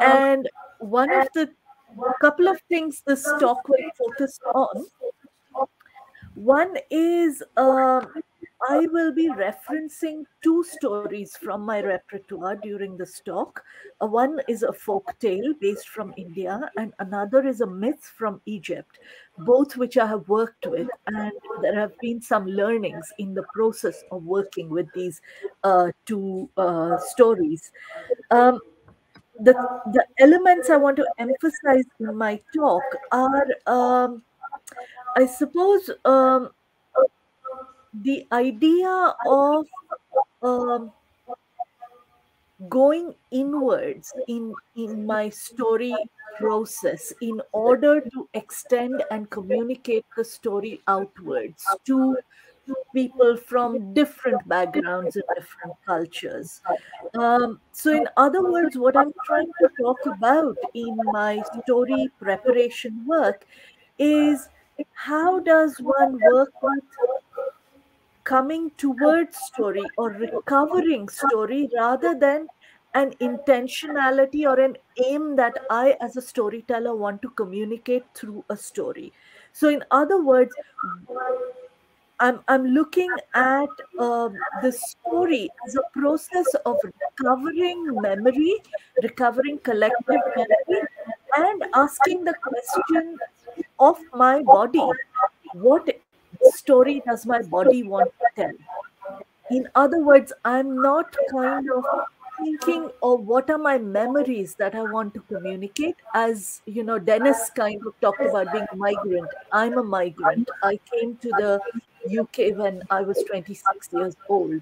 and one of the couple of things this talk will focus on. One is um, I will be referencing two stories from my repertoire during this talk. Uh, one is a folk tale based from India, and another is a myth from Egypt, both which I have worked with. And there have been some learnings in the process of working with these uh, two uh, stories. Um, the, the elements I want to emphasize in my talk are, um, I suppose, um, the idea of um, going inwards in in my story process in order to extend and communicate the story outwards to people from different backgrounds and different cultures. Um, so, in other words, what I'm trying to talk about in my story preparation work is how does one work with coming towards story or recovering story rather than an intentionality or an aim that I, as a storyteller, want to communicate through a story. So, in other words, I'm, I'm looking at um, the story as a process of recovering memory, recovering collective memory, and asking the question of my body what story does my body want to tell? In other words, I'm not kind of thinking of what are my memories that I want to communicate. As you know, Dennis kind of talked about being a migrant. I'm a migrant. I came to the UK when I was 26 years old.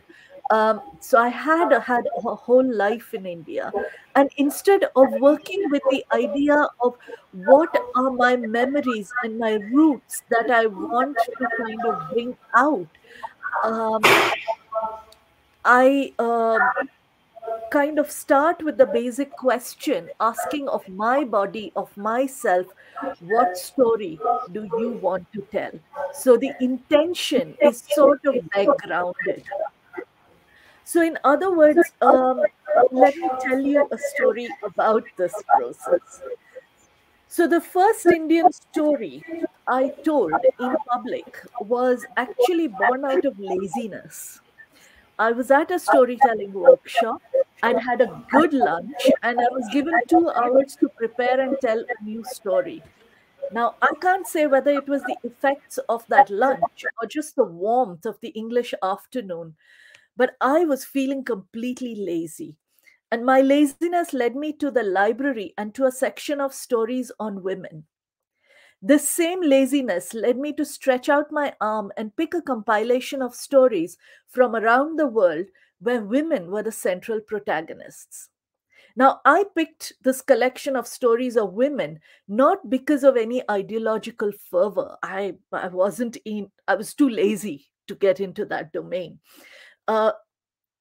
Um, so I had had a whole life in India, and instead of working with the idea of what are my memories and my roots that I want to kind of bring out, um, I um, kind of start with the basic question, asking of my body, of myself, what story do you want to tell? So the intention is sort of backgrounded. So, in other words, um, let me tell you a story about this process. So, the first Indian story I told in public was actually born out of laziness. I was at a storytelling workshop. I'd had a good lunch and I was given two hours to prepare and tell a new story. Now, I can't say whether it was the effects of that lunch or just the warmth of the English afternoon but I was feeling completely lazy. And my laziness led me to the library and to a section of stories on women. This same laziness led me to stretch out my arm and pick a compilation of stories from around the world where women were the central protagonists. Now, I picked this collection of stories of women not because of any ideological fervor. I, I wasn't in, I was too lazy to get into that domain. Uh,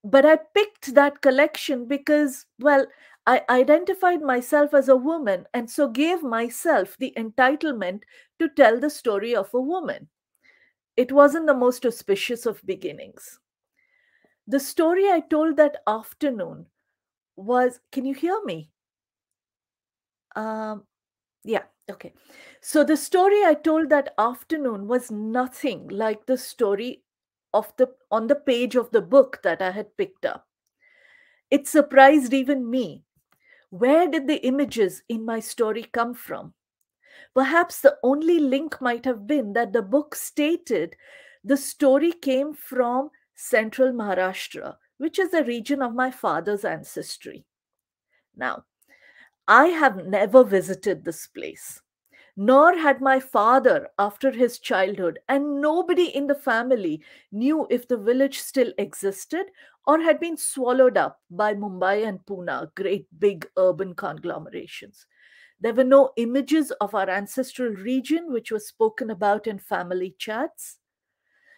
but I picked that collection because, well, I identified myself as a woman and so gave myself the entitlement to tell the story of a woman. It wasn't the most auspicious of beginnings. The story I told that afternoon was can you hear me? Um, yeah, okay. So the story I told that afternoon was nothing like the story of the on the page of the book that I had picked up. It surprised even me. Where did the images in my story come from? Perhaps the only link might have been that the book stated the story came from central Maharashtra, which is a region of my father's ancestry. Now, I have never visited this place nor had my father after his childhood, and nobody in the family knew if the village still existed or had been swallowed up by Mumbai and Pune, great big urban conglomerations. There were no images of our ancestral region, which was spoken about in family chats.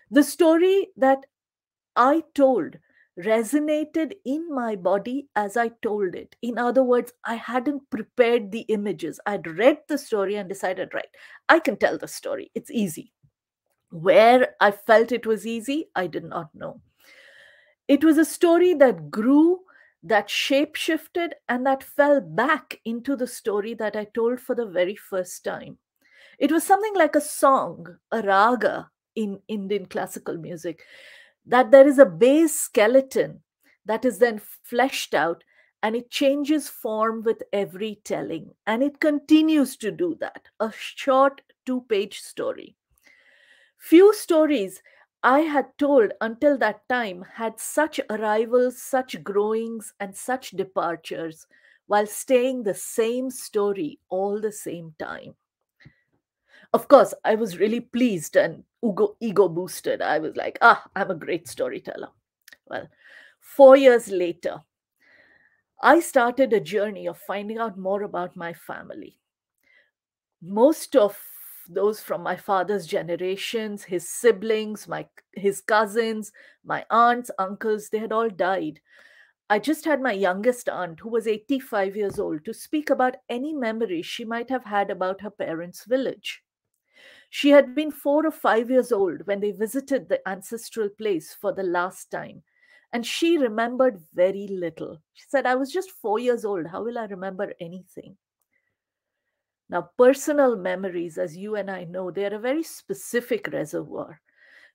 The story that I told resonated in my body as I told it. In other words, I hadn't prepared the images. I'd read the story and decided, right, I can tell the story. It's easy. Where I felt it was easy, I did not know. It was a story that grew that shape shifted, and that fell back into the story that I told for the very first time. It was something like a song, a raga in Indian classical music, that there is a base skeleton that is then fleshed out and it changes form with every telling. And it continues to do that. A short two page story. Few stories I had told until that time had such arrivals, such growings, and such departures while staying the same story all the same time. Of course, I was really pleased and ego, ego boosted. I was like, ah, I'm a great storyteller. Well, four years later, I started a journey of finding out more about my family. Most of those from my father's generations, his siblings, my his cousins, my aunts, uncles, they had all died. I just had my youngest aunt, who was 85 years old, to speak about any memories she might have had about her parents' village. She had been four or five years old when they visited the ancestral place for the last time, and she remembered very little. She said, I was just four years old. How will I remember anything? Now, personal memories, as you and I know, they are a very specific reservoir.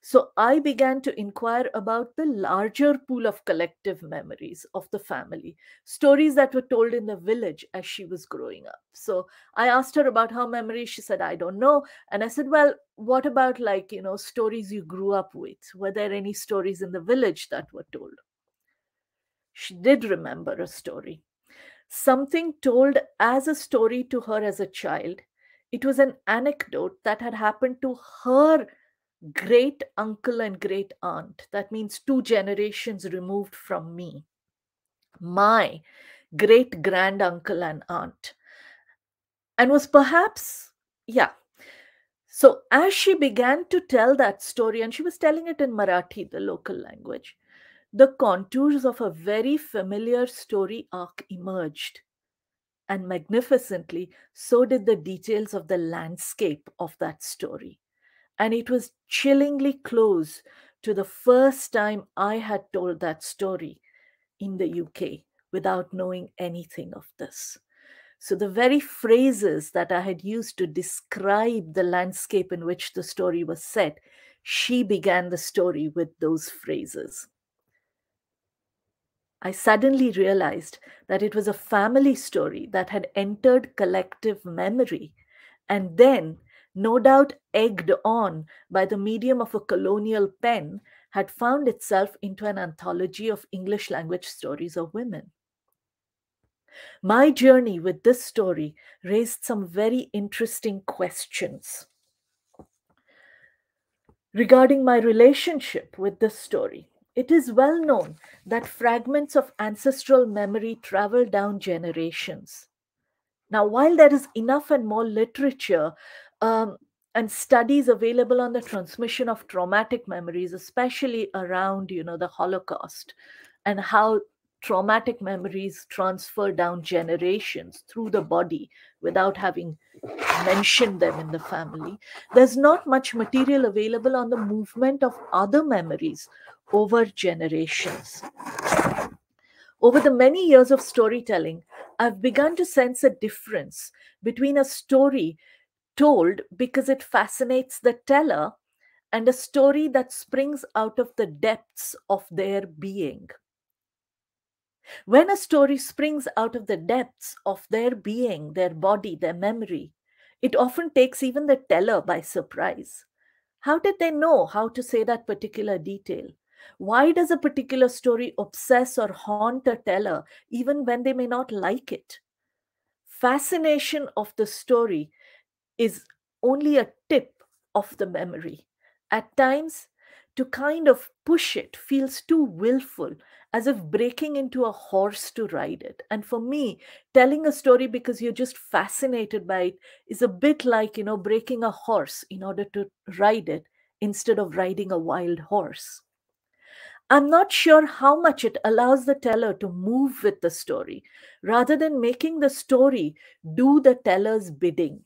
So I began to inquire about the larger pool of collective memories of the family, stories that were told in the village as she was growing up. So I asked her about her memories. She said, I don't know. And I said, Well, what about like, you know, stories you grew up with? Were there any stories in the village that were told? She did remember a story something told as a story to her as a child. It was an anecdote that had happened to her great uncle and great aunt. That means two generations removed from me. My great grand uncle and aunt. And was perhaps, yeah. So as she began to tell that story, and she was telling it in Marathi, the local language, the contours of a very familiar story arc emerged. And magnificently, so did the details of the landscape of that story. And it was chillingly close to the first time I had told that story in the UK without knowing anything of this. So, the very phrases that I had used to describe the landscape in which the story was set, she began the story with those phrases. I suddenly realized that it was a family story that had entered collective memory and then, no doubt egged on by the medium of a colonial pen, had found itself into an anthology of English language stories of women. My journey with this story raised some very interesting questions regarding my relationship with this story. It is well known that fragments of ancestral memory travel down generations. Now, while there is enough and more literature um, and studies available on the transmission of traumatic memories, especially around, you know, the Holocaust and how traumatic memories transfer down generations through the body without having mentioned them in the family. There's not much material available on the movement of other memories over generations. Over the many years of storytelling, I've begun to sense a difference between a story told because it fascinates the teller and a story that springs out of the depths of their being. When a story springs out of the depths of their being, their body, their memory, it often takes even the teller by surprise. How did they know how to say that particular detail? Why does a particular story obsess or haunt a teller even when they may not like it? Fascination of the story is only a tip of the memory. At times, to kind of push it feels too willful, as if breaking into a horse to ride it. And for me, telling a story because you're just fascinated by it is a bit like, you know, breaking a horse in order to ride it instead of riding a wild horse. I'm not sure how much it allows the teller to move with the story rather than making the story do the teller's bidding.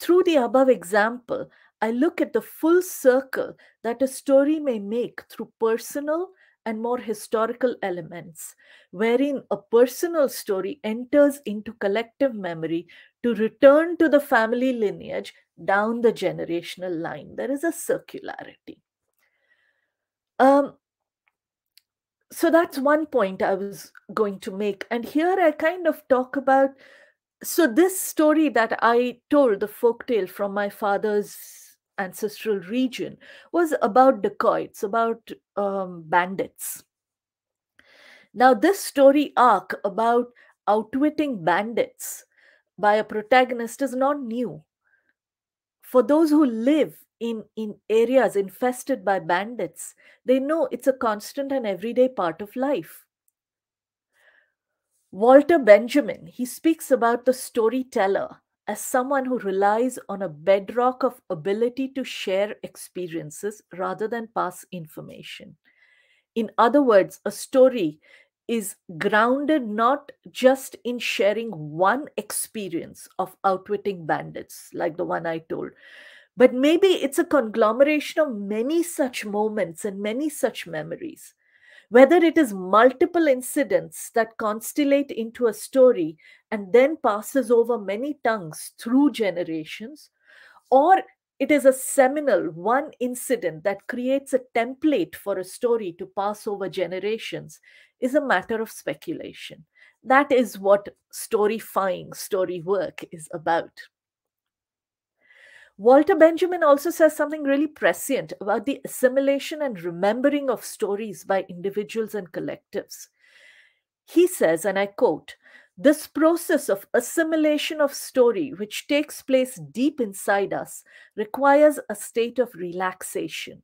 Through the above example, I look at the full circle that a story may make through personal and more historical elements, wherein a personal story enters into collective memory to return to the family lineage down the generational line. There is a circularity. Um, so that's one point I was going to make. And here I kind of talk about so this story that I told, the folk tale from my father's ancestral region, was about dacoits, about um, bandits. Now, this story arc about outwitting bandits by a protagonist is not new. For those who live in, in areas infested by bandits, they know it's a constant and everyday part of life. Walter Benjamin, he speaks about the storyteller as someone who relies on a bedrock of ability to share experiences rather than pass information. In other words, a story is grounded not just in sharing one experience of outwitting bandits, like the one I told, but maybe it's a conglomeration of many such moments and many such memories. Whether it is multiple incidents that constellate into a story and then passes over many tongues through generations, or it is a seminal one incident that creates a template for a story to pass over generations, is a matter of speculation. That is what storyfying, story work is about. Walter Benjamin also says something really prescient about the assimilation and remembering of stories by individuals and collectives. He says, and I quote, this process of assimilation of story, which takes place deep inside us, requires a state of relaxation.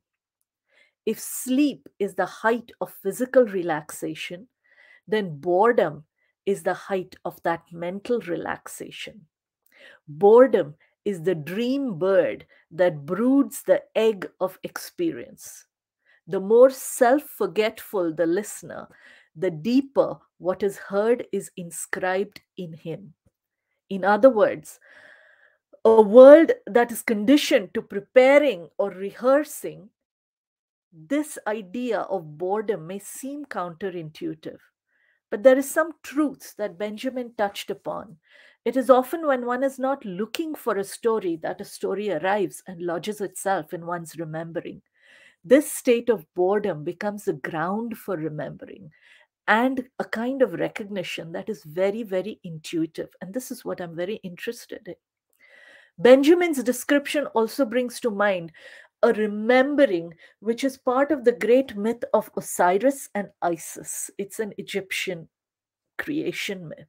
If sleep is the height of physical relaxation, then boredom is the height of that mental relaxation. Boredom is the dream bird that broods the egg of experience. The more self forgetful the listener, the deeper what is heard is inscribed in him. In other words, a world that is conditioned to preparing or rehearsing, this idea of boredom may seem counterintuitive. But there is some truth that Benjamin touched upon it is often when one is not looking for a story that a story arrives and lodges itself in one's remembering. This state of boredom becomes the ground for remembering and a kind of recognition that is very, very intuitive. And this is what I'm very interested in. Benjamin's description also brings to mind a remembering which is part of the great myth of Osiris and Isis. It's an Egyptian creation myth.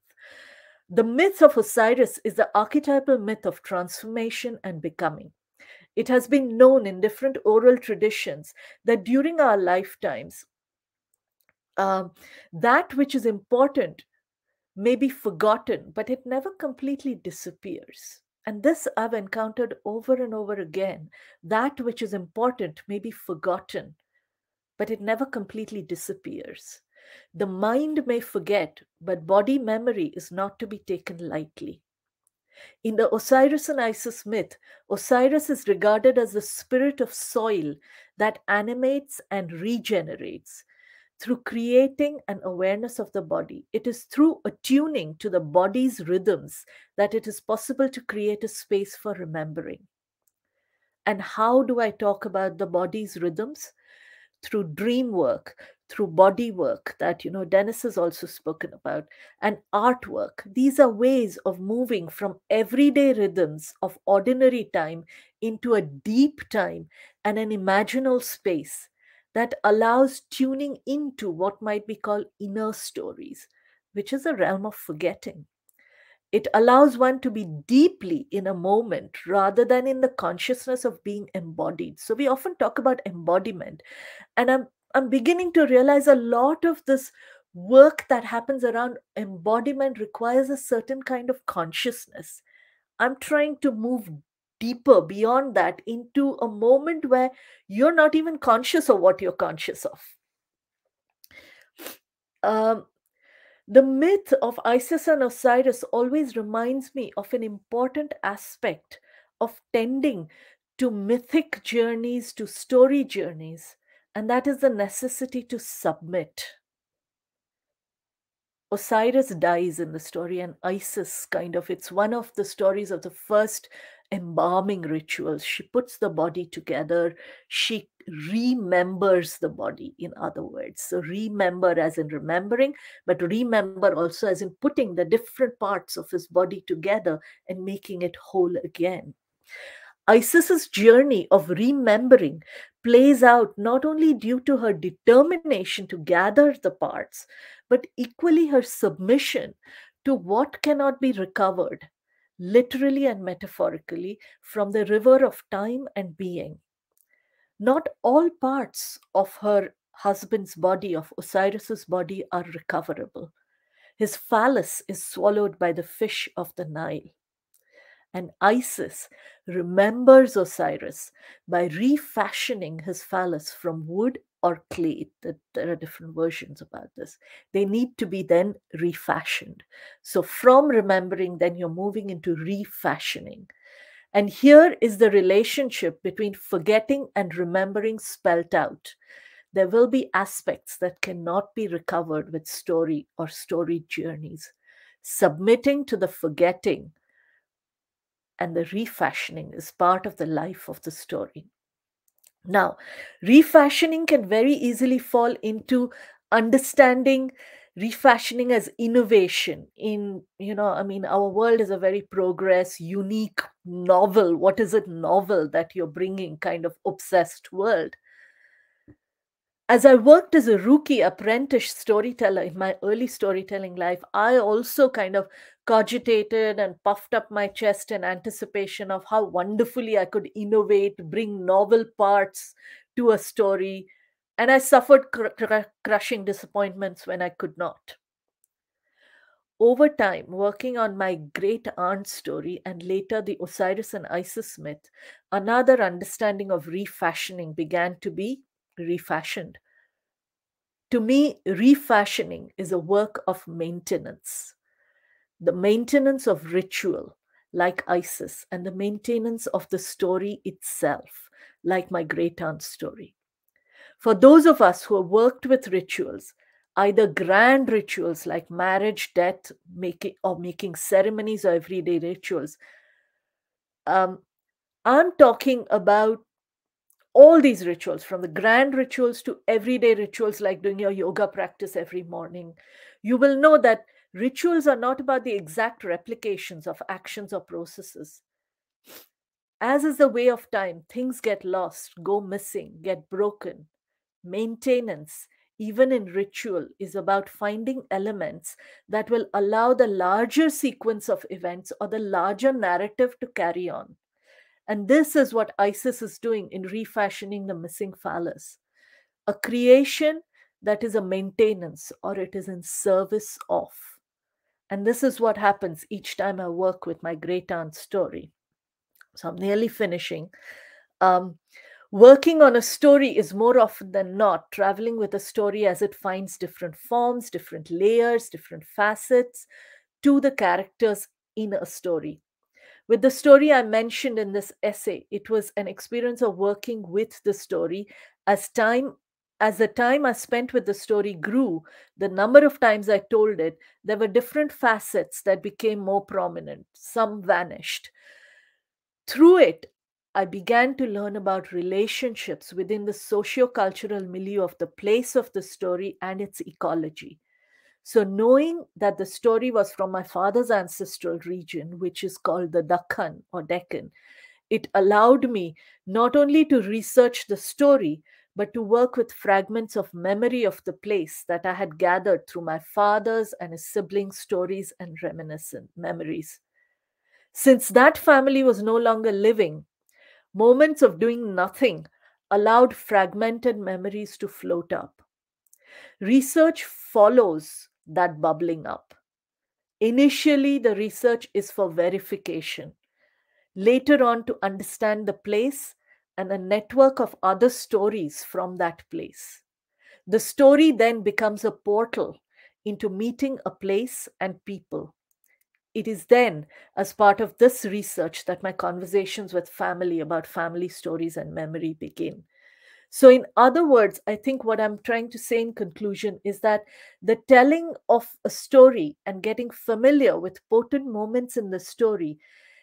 The myth of Osiris is the archetypal myth of transformation and becoming. It has been known in different oral traditions that during our lifetimes, um, that which is important may be forgotten, but it never completely disappears. And this I've encountered over and over again. That which is important may be forgotten, but it never completely disappears. The mind may forget, but body memory is not to be taken lightly. In the Osiris and Isis myth, Osiris is regarded as the spirit of soil that animates and regenerates through creating an awareness of the body. It is through attuning to the body's rhythms that it is possible to create a space for remembering. And how do I talk about the body's rhythms? Through dream work, through body work that you know dennis has also spoken about and artwork these are ways of moving from everyday rhythms of ordinary time into a deep time and an imaginal space that allows tuning into what might be called inner stories which is a realm of forgetting it allows one to be deeply in a moment rather than in the consciousness of being embodied so we often talk about embodiment and i'm I'm beginning to realize a lot of this work that happens around embodiment requires a certain kind of consciousness. I'm trying to move deeper beyond that into a moment where you're not even conscious of what you're conscious of. Um, the myth of Isis and Osiris always reminds me of an important aspect of tending to mythic journeys, to story journeys, and that is the necessity to submit. Osiris dies in the story, and Isis kind of, it's one of the stories of the first embalming rituals. She puts the body together, she remembers the body, in other words. So, remember as in remembering, but remember also as in putting the different parts of his body together and making it whole again. Isis's journey of remembering plays out not only due to her determination to gather the parts, but equally her submission to what cannot be recovered, literally and metaphorically, from the river of time and being. Not all parts of her husband's body, of Osiris's body, are recoverable. His phallus is swallowed by the fish of the Nile. And Isis remembers Osiris by refashioning his phallus from wood or clay. There are different versions about this. They need to be then refashioned. So, from remembering, then you're moving into refashioning. And here is the relationship between forgetting and remembering spelt out. There will be aspects that cannot be recovered with story or story journeys. Submitting to the forgetting and the refashioning is part of the life of the story. Now, refashioning can very easily fall into understanding refashioning as innovation in you know i mean our world is a very progress unique novel. What is it novel that you're bringing kind of obsessed world? As I worked as a rookie apprentice storyteller in my early storytelling life, I also kind of cogitated and puffed up my chest in anticipation of how wonderfully I could innovate, bring novel parts to a story. And I suffered cr- cr- crushing disappointments when I could not. Over time, working on my great aunt story and later the Osiris and Isis myth, another understanding of refashioning began to be refashioned. To me, refashioning is a work of maintenance. The maintenance of ritual, like Isis, and the maintenance of the story itself, like my great aunt's story. For those of us who have worked with rituals, either grand rituals like marriage, death, making or making ceremonies or everyday rituals, um, I'm talking about all these rituals, from the grand rituals to everyday rituals like doing your yoga practice every morning, you will know that rituals are not about the exact replications of actions or processes. As is the way of time, things get lost, go missing, get broken. Maintenance, even in ritual, is about finding elements that will allow the larger sequence of events or the larger narrative to carry on. And this is what Isis is doing in refashioning the missing phallus a creation that is a maintenance or it is in service of. And this is what happens each time I work with my great aunt's story. So I'm nearly finishing. Um, working on a story is more often than not traveling with a story as it finds different forms, different layers, different facets to the characters in a story. With the story I mentioned in this essay, it was an experience of working with the story as time as the time I spent with the story grew, the number of times I told it, there were different facets that became more prominent. Some vanished. Through it, I began to learn about relationships within the socio-cultural milieu of the place of the story and its ecology. So, knowing that the story was from my father's ancestral region, which is called the Dakhan or Deccan, it allowed me not only to research the story, but to work with fragments of memory of the place that I had gathered through my father's and his siblings' stories and reminiscent memories. Since that family was no longer living, moments of doing nothing allowed fragmented memories to float up. Research follows that bubbling up. Initially, the research is for verification. Later on, to understand the place and a network of other stories from that place. The story then becomes a portal into meeting a place and people. It is then, as part of this research, that my conversations with family about family stories and memory begin. So, in other words, I think what I'm trying to say in conclusion is that the telling of a story and getting familiar with potent moments in the story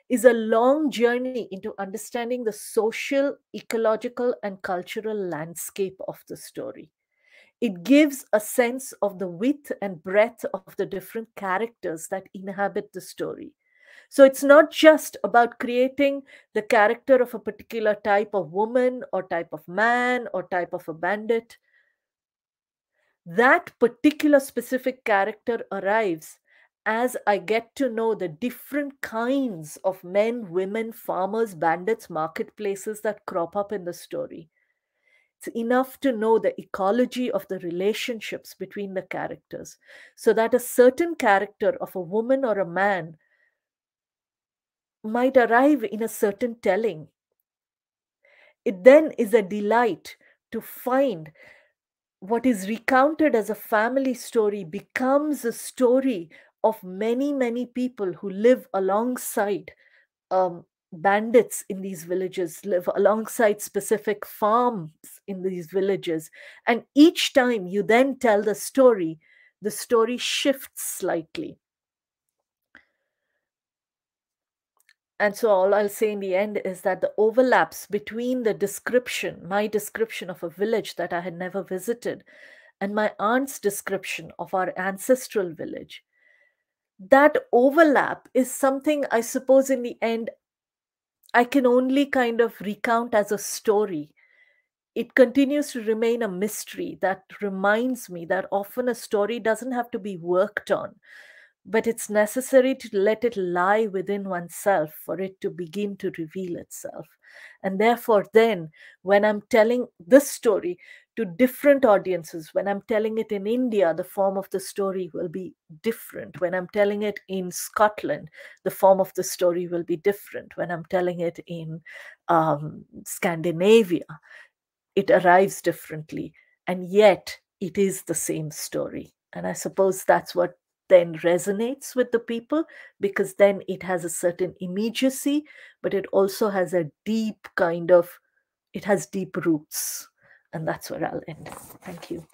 is a long journey into understanding the social, ecological, and cultural landscape of the story. It gives a sense of the width and breadth of the different characters that inhabit the story. So it's not just about creating the character of a particular type of woman or type of man or type of a bandit. That particular specific character arrives as I get to know the different kinds of men, women, farmers, bandits, marketplaces that crop up in the story. It's enough to know the ecology of the relationships between the characters so that a certain character of a woman or a man might arrive in a certain telling. It then is a delight to find what is recounted as a family story becomes a story of many, many people who live alongside um, bandits in these villages, live alongside specific farms in these villages. And each time you then tell the story, the story shifts slightly. And so, all I'll say in the end is that the overlaps between the description, my description of a village that I had never visited, and my aunt's description of our ancestral village, that overlap is something I suppose in the end I can only kind of recount as a story. It continues to remain a mystery that reminds me that often a story doesn't have to be worked on but it's necessary to let it lie within oneself for it to begin to reveal itself. And therefore, then, when I'm telling this story to different audiences, when I'm telling it in India, the form of the story will be different. When I'm telling it in Scotland, the form of the story will be different. When I'm telling it in um, Scandinavia, it arrives differently. And yet, it is the same story. And I suppose that's what then resonates with the people because then it has a certain immediacy, but it also has a deep kind of, it has deep roots. And that's where I'll end. Thank you.